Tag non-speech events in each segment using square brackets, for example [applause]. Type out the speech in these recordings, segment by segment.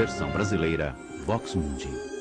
Versão brasileira, Vox Mundi.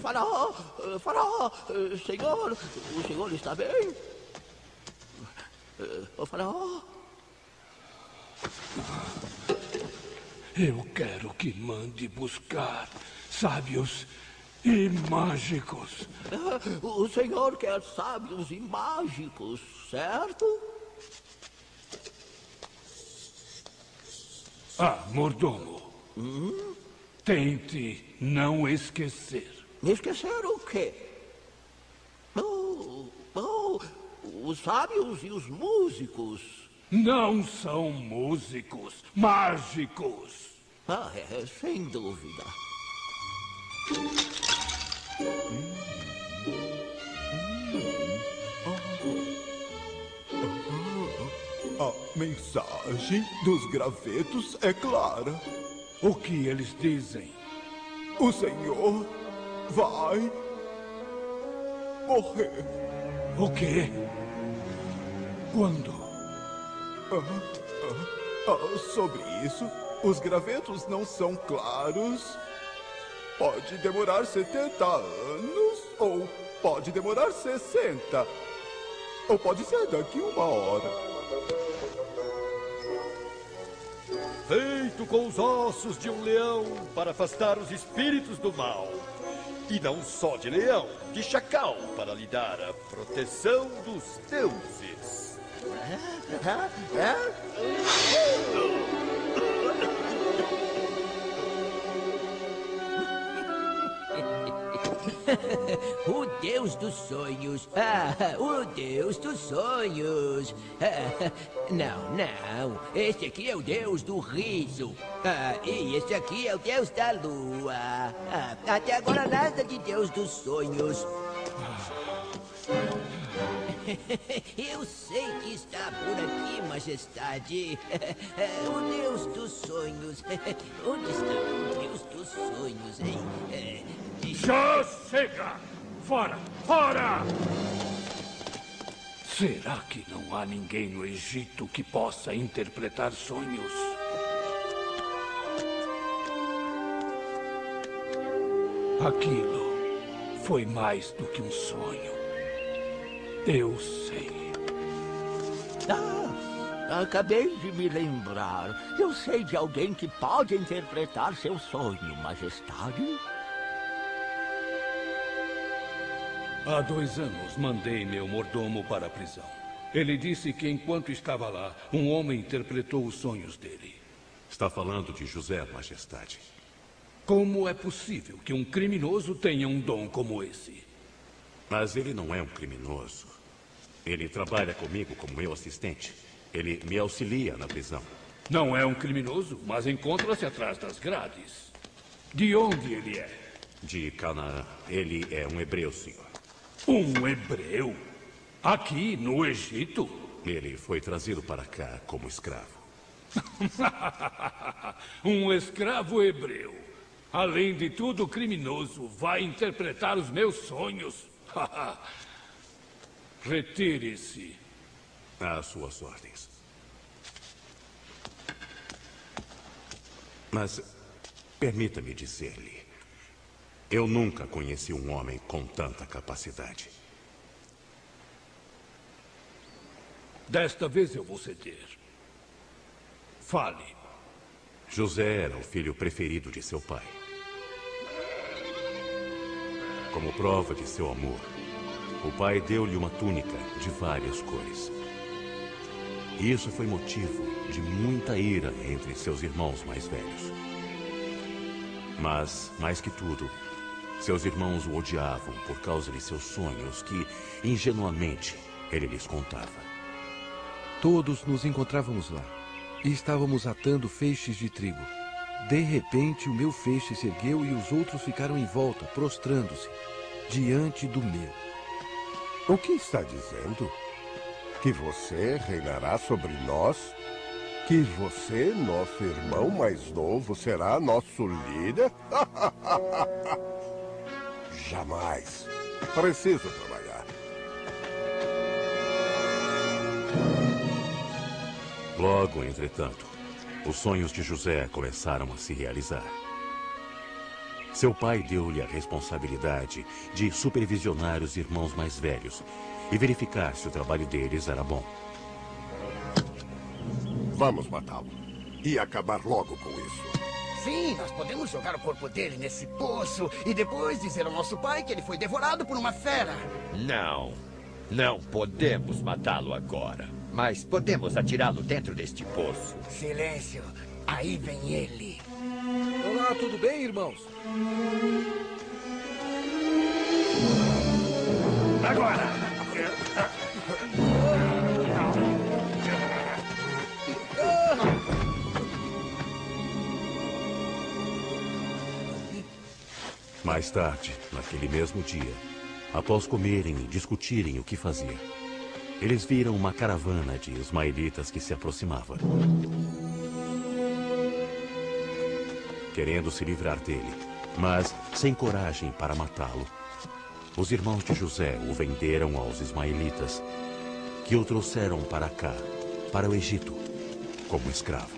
Faraó, faraó, senhor, o senhor está bem? O faraó? Eu quero que mande buscar sábios e mágicos. O senhor quer sábios e mágicos, certo? Ah, mordomo. Hum? Tente não esquecer. Esquecer o quê? Oh, oh, os sábios e os músicos. Não são músicos, mágicos. Ah, é, sem dúvida. A mensagem dos gravetos é clara. O que eles dizem? O Senhor vai morrer. O quê? Quando? Ah, ah, ah, sobre isso, os gravetos não são claros. Pode demorar 70 anos, ou pode demorar 60. Ou pode ser daqui uma hora. feito com os ossos de um leão para afastar os espíritos do mal. E não só de leão, de chacal para lhe dar a proteção dos deuses. [laughs] o Deus dos sonhos. Ah, o Deus dos sonhos. Ah, não, não. Esse aqui é o Deus do riso. Ah, e esse aqui é o Deus da lua. Ah, até agora nada de Deus dos sonhos. [laughs] Eu sei que está por aqui, majestade. [laughs] O Deus dos sonhos. [laughs] Onde está o Deus dos sonhos, hein? Já chega! Fora! Fora! Será que não há ninguém no Egito que possa interpretar sonhos? Aquilo foi mais do que um sonho. Eu sei. Ah, acabei de me lembrar. Eu sei de alguém que pode interpretar seu sonho, majestade. Há dois anos mandei meu mordomo para a prisão. Ele disse que enquanto estava lá, um homem interpretou os sonhos dele. Está falando de José, Majestade. Como é possível que um criminoso tenha um dom como esse? Mas ele não é um criminoso. Ele trabalha comigo como meu assistente. Ele me auxilia na prisão. Não é um criminoso, mas encontra-se atrás das grades. De onde ele é? De Canaã. Ele é um hebreu, senhor. Um hebreu? Aqui, no Egito? Ele foi trazido para cá como escravo. [laughs] um escravo hebreu. Além de tudo, criminoso vai interpretar os meus sonhos. [laughs] Retire-se. Às suas ordens. Mas permita-me dizer-lhe: eu nunca conheci um homem com tanta capacidade. Desta vez eu vou ceder. Fale. José era o filho preferido de seu pai. Como prova de seu amor, o pai deu-lhe uma túnica de várias cores. Isso foi motivo de muita ira entre seus irmãos mais velhos. Mas, mais que tudo, seus irmãos o odiavam por causa de seus sonhos que, ingenuamente, ele lhes contava. Todos nos encontrávamos lá e estávamos atando feixes de trigo. De repente, o meu feixe se ergueu e os outros ficaram em volta, prostrando-se, diante do meu. O que está dizendo? Que você reinará sobre nós? Que você, nosso irmão mais novo, será nosso líder? [laughs] Jamais. Preciso trabalhar. Logo, entretanto, os sonhos de José começaram a se realizar. Seu pai deu-lhe a responsabilidade de supervisionar os irmãos mais velhos e verificar se o trabalho deles era bom. Vamos matá-lo. E acabar logo com isso. Sim, nós podemos jogar o corpo dele nesse poço e depois dizer ao nosso pai que ele foi devorado por uma fera. Não. Não podemos matá-lo agora. Mas podemos atirá-lo dentro deste poço. Silêncio. Aí vem ele. Olá, tudo bem, irmãos? Agora! Mais tarde, naquele mesmo dia, após comerem e discutirem o que fazer, eles viram uma caravana de ismaelitas que se aproximava. Querendo se livrar dele, mas sem coragem para matá-lo, os irmãos de José o venderam aos ismaelitas, que o trouxeram para cá, para o Egito, como escravo.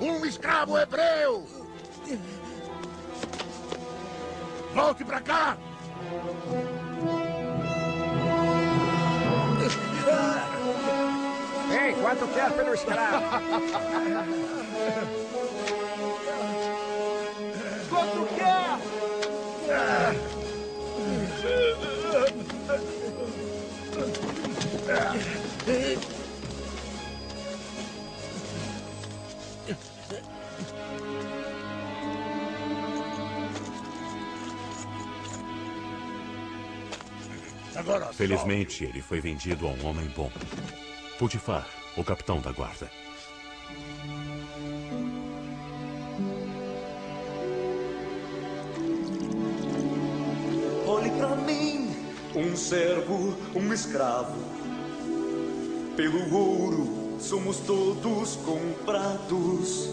Um escravo hebreu! Volte para cá! Ei, quanto quer pelo escravo? quanto quer? Agora Felizmente, ele foi vendido a um homem bom. Putifar, o capitão da guarda. Olhe pra mim, um servo, um escravo. Pelo ouro somos todos comprados.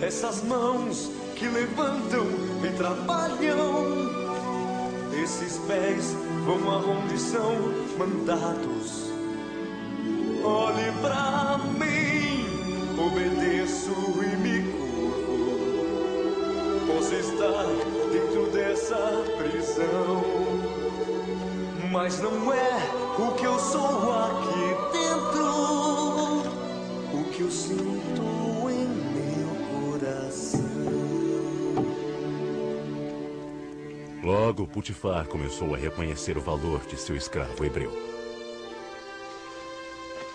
Essas mãos que levantam e trabalham. Esses pés vão aonde são mandados. Olhe pra mim, obedeço e me curvo. Posso estar dentro dessa prisão, mas não é o que eu sou aqui dentro, o que eu sinto em meu coração. Logo, Putifar começou a reconhecer o valor de seu escravo hebreu.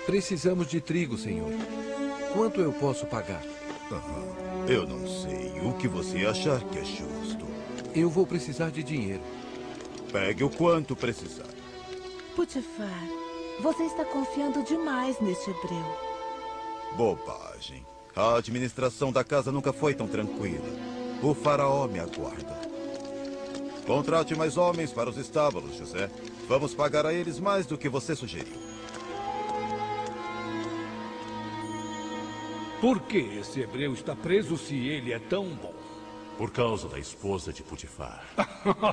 Precisamos de trigo, senhor. Quanto eu posso pagar? Eu não sei o que você achar que é justo. Eu vou precisar de dinheiro. Pegue o quanto precisar. Putifar, você está confiando demais neste hebreu. Bobagem. A administração da casa nunca foi tão tranquila. O faraó me aguarda. Contrate mais homens para os estábulos, José. Vamos pagar a eles mais do que você sugeriu. Por que esse hebreu está preso se ele é tão bom? Por causa da esposa de Putifar.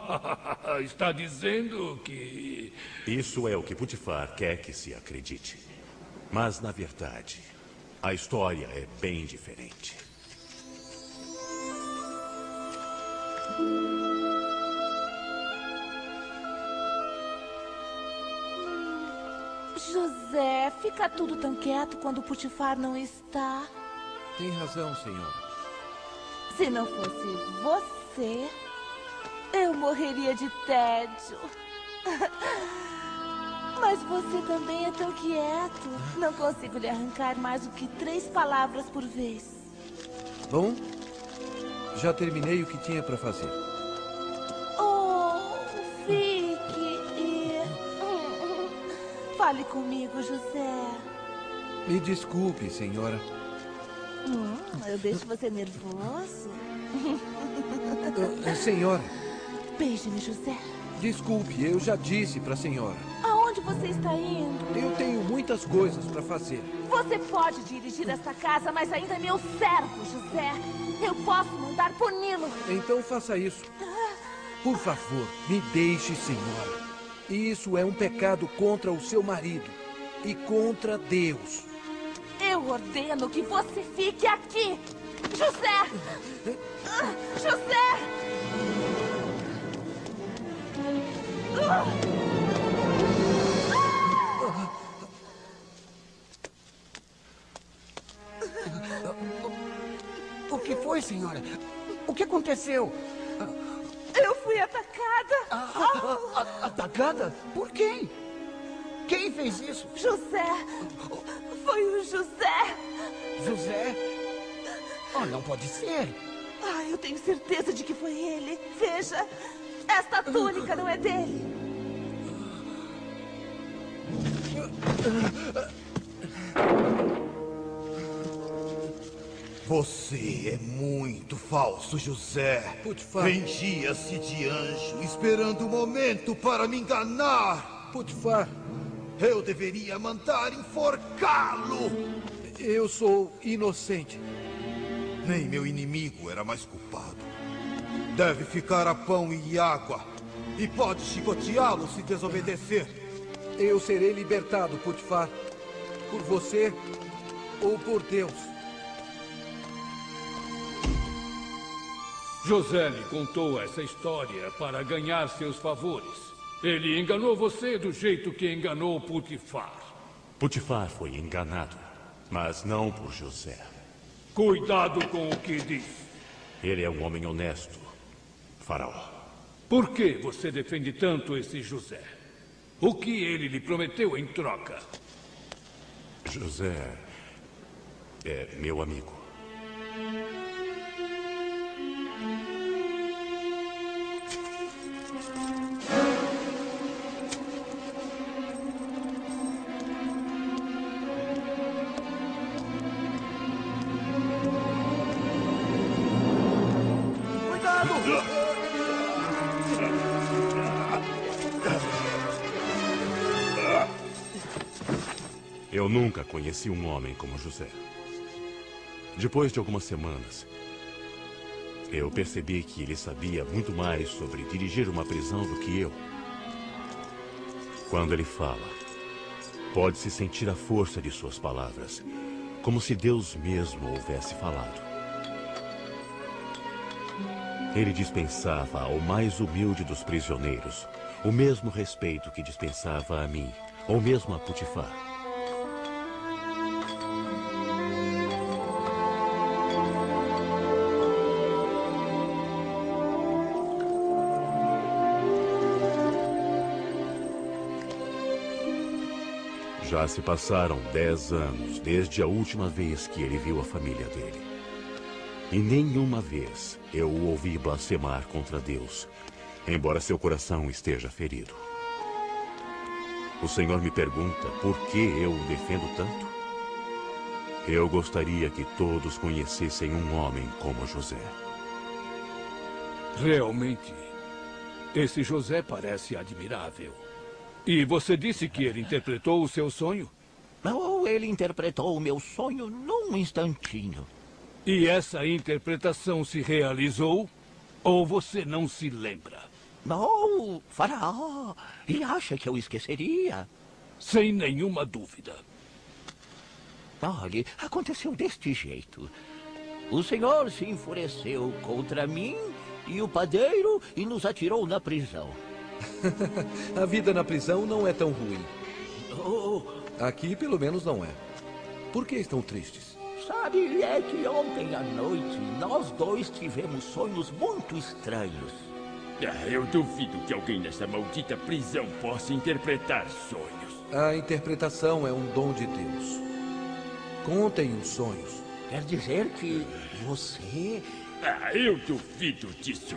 [laughs] está dizendo que. Isso é o que Putifar quer que se acredite. Mas, na verdade, a história é bem diferente. José, fica tudo tão quieto quando o Putifar não está. Tem razão, senhora. Se não fosse você, eu morreria de tédio. [laughs] Mas você também é tão quieto. Não consigo lhe arrancar mais do que três palavras por vez. Bom, já terminei o que tinha para fazer. Fale comigo, José. Me desculpe, senhora. Hum, eu deixo você nervoso? Uh, senhora. Beije-me, José. Desculpe, eu já disse para a senhora. Aonde você está indo? Eu tenho muitas coisas para fazer. Você pode dirigir esta casa, mas ainda é meu servo, José. Eu posso mandar puni-lo. Então faça isso. Por favor, me deixe, senhora. Isso é um pecado contra o seu marido e contra Deus. Eu ordeno que você fique aqui. José! José! O que foi, senhora? O que aconteceu? Eu fui atacada. A- atacada? Por quem? Quem fez isso? José. Foi o José. José? Oh, não pode ser. Ah, eu tenho certeza de que foi ele. Veja, esta túnica não é dele. Você é muito falso, José. Putifar. Fingia-se de anjo, esperando o momento para me enganar. Putifar. Eu deveria mandar enforcá-lo. Eu sou inocente. Nem meu inimigo era mais culpado. Deve ficar a pão e água. E pode chicoteá-lo se desobedecer. Eu serei libertado, Putifar. Por você ou por Deus. José lhe contou essa história para ganhar seus favores. Ele enganou você do jeito que enganou Putifar. Putifar foi enganado, mas não por José. Cuidado com o que diz. Ele é um homem honesto, faraó. Por que você defende tanto esse José? O que ele lhe prometeu em troca? José é meu amigo. Eu nunca conheci um homem como José. Depois de algumas semanas, eu percebi que ele sabia muito mais sobre dirigir uma prisão do que eu. Quando ele fala, pode-se sentir a força de suas palavras, como se Deus mesmo houvesse falado. Ele dispensava ao mais humilde dos prisioneiros o mesmo respeito que dispensava a mim, ou mesmo a Putifar. Já se passaram dez anos desde a última vez que ele viu a família dele. E nenhuma vez eu o ouvi blasfemar contra Deus, embora seu coração esteja ferido. O Senhor me pergunta por que eu o defendo tanto? Eu gostaria que todos conhecessem um homem como José. Realmente, esse José parece admirável. E você disse que ele interpretou o seu sonho? Oh, ele interpretou o meu sonho num instantinho. E essa interpretação se realizou? Ou você não se lembra? Oh, faraó, e acha que eu esqueceria? Sem nenhuma dúvida. Olhe, aconteceu deste jeito. O senhor se enfureceu contra mim e o padeiro e nos atirou na prisão. [laughs] a vida na prisão não é tão ruim. Oh, Aqui, pelo menos, não é. Por que estão tristes? sabe, é que ontem à noite nós dois tivemos sonhos muito estranhos. Ah, eu duvido que alguém nessa maldita prisão possa interpretar sonhos. A interpretação é um dom de Deus. Contem os sonhos. Quer dizer que você... Ah, eu duvido disso.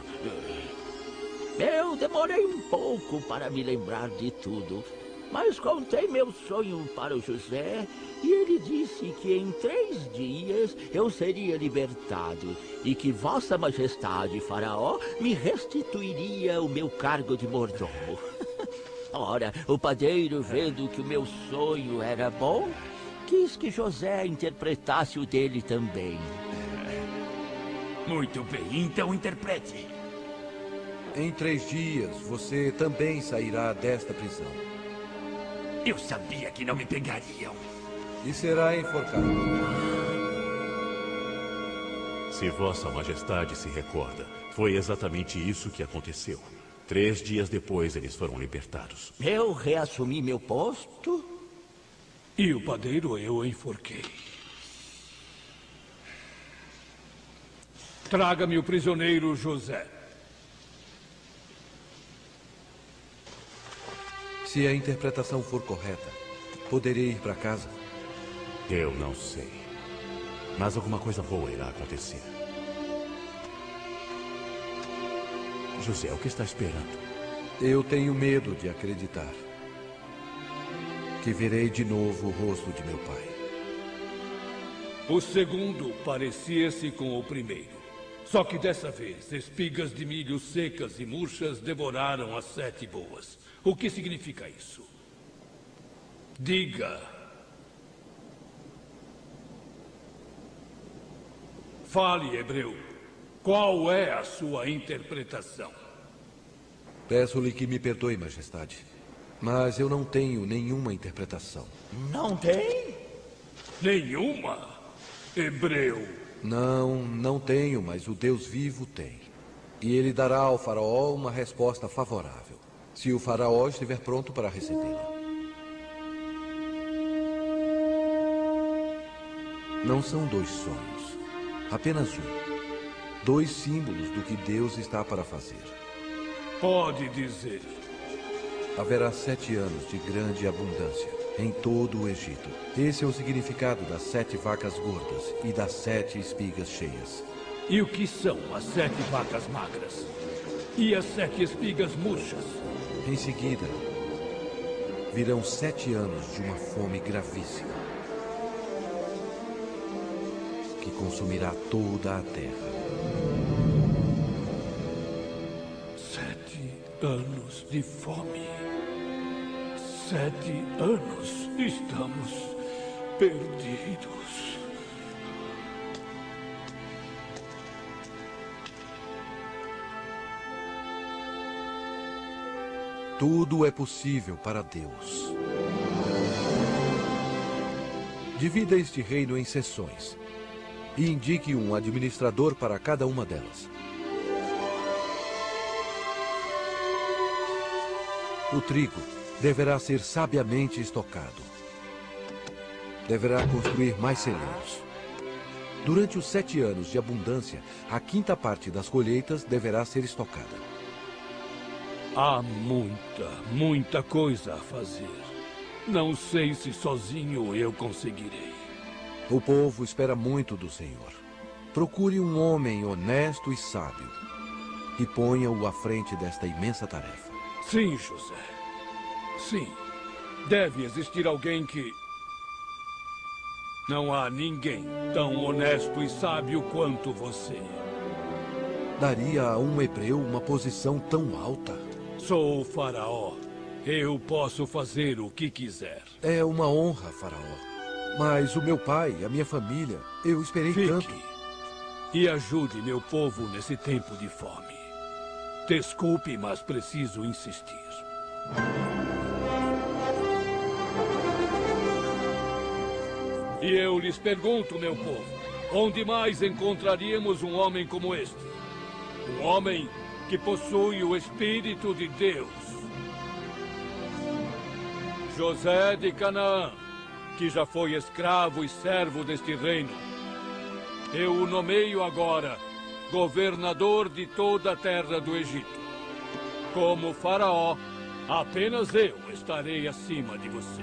Eu demorei um pouco para me lembrar de tudo, mas contei meu sonho para o José e ele disse que em três dias eu seria libertado e que Vossa Majestade Faraó me restituiria o meu cargo de mordomo. [laughs] Ora, o padeiro, vendo que o meu sonho era bom, quis que José interpretasse o dele também. Muito bem, então interprete. Em três dias, você também sairá desta prisão. Eu sabia que não me pegariam. E será enforcado. Se Vossa Majestade se recorda, foi exatamente isso que aconteceu. Três dias depois eles foram libertados. Eu reassumi meu posto. E o padeiro eu enforquei. Traga-me o prisioneiro José. Se a interpretação for correta, poderei ir para casa? Eu não sei. Mas alguma coisa boa irá acontecer. José, o que está esperando? Eu tenho medo de acreditar. Que verei de novo o rosto de meu pai. O segundo parecia-se com o primeiro. Só que dessa vez, espigas de milho secas e murchas devoraram as sete boas. O que significa isso? Diga. Fale, hebreu. Qual é a sua interpretação? Peço-lhe que me perdoe, Majestade. Mas eu não tenho nenhuma interpretação. Não tem? Nenhuma? Hebreu. Não, não tenho, mas o Deus vivo tem. E ele dará ao faraó uma resposta favorável, se o faraó estiver pronto para recebê-la. Não são dois sonhos, apenas um. Dois símbolos do que Deus está para fazer. Pode dizer. Haverá sete anos de grande abundância em todo o Egito. Esse é o significado das sete vacas gordas e das sete espigas cheias. E o que são as sete vacas magras? E as sete espigas murchas? Em seguida, virão sete anos de uma fome gravíssima que consumirá toda a terra. Sete anos de fome. Sete anos estamos perdidos. Tudo é possível para Deus. Divida este reino em seções e indique um administrador para cada uma delas. O trigo deverá ser sabiamente estocado. Deverá construir mais celeiros. Durante os sete anos de abundância, a quinta parte das colheitas deverá ser estocada. Há muita, muita coisa a fazer. não sei se sozinho eu conseguirei. O povo espera muito do Senhor. Procure um homem honesto e sábio e ponha-o à frente desta imensa tarefa. Sim, José. Sim. Deve existir alguém que. Não há ninguém tão honesto e sábio quanto você. Daria a um hebreu uma posição tão alta? Sou o Faraó. Eu posso fazer o que quiser. É uma honra, Faraó. Mas o meu pai, a minha família, eu esperei Fique tanto. E ajude meu povo nesse tempo de fome. Desculpe, mas preciso insistir. E eu lhes pergunto, meu povo, onde mais encontraríamos um homem como este? Um homem que possui o Espírito de Deus. José de Canaã, que já foi escravo e servo deste reino. Eu o nomeio agora governador de toda a terra do Egito. Como faraó, apenas eu estarei acima de você.